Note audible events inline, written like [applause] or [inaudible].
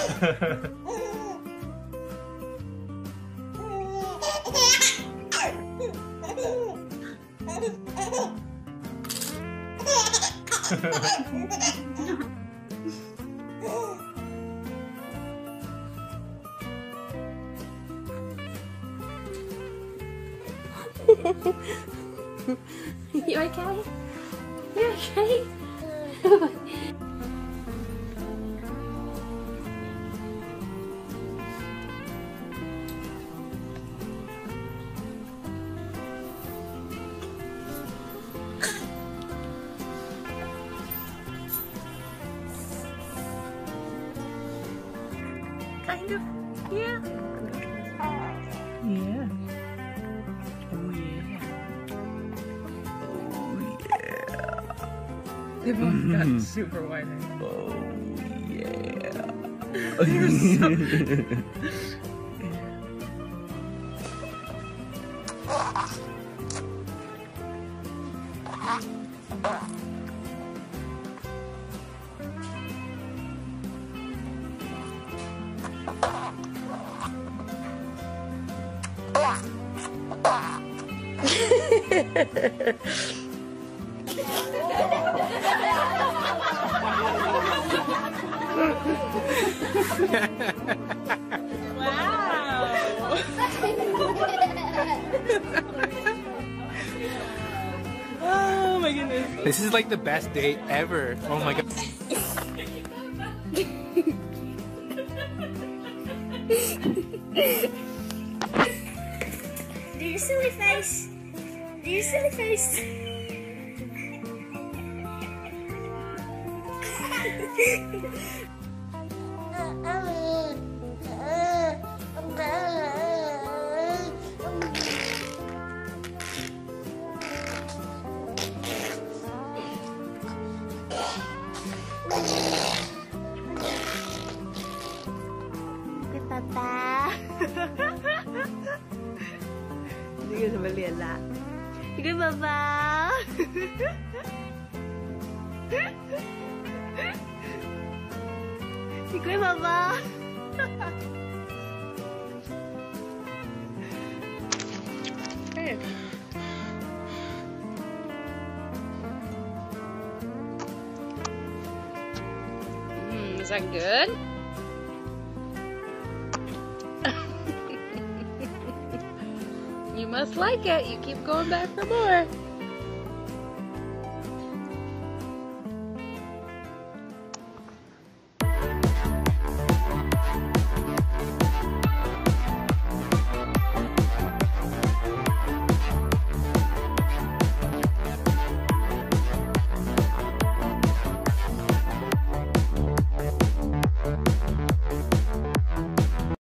you okay? You okay? [laughs] kind of, yeah. Yeah. Oh yeah. Oh yeah. They both Mhm. got super wide. Oh yeah. [laughs] [laughs] Oh my goodness. This is like the best date ever. Oh my god. [laughs] Silly face. Do your silly face. [laughs] 个什么脸啦？你跟爸爸。你龟宝宝。Hey. Mm, is that good? Must like it. You keep going back for more.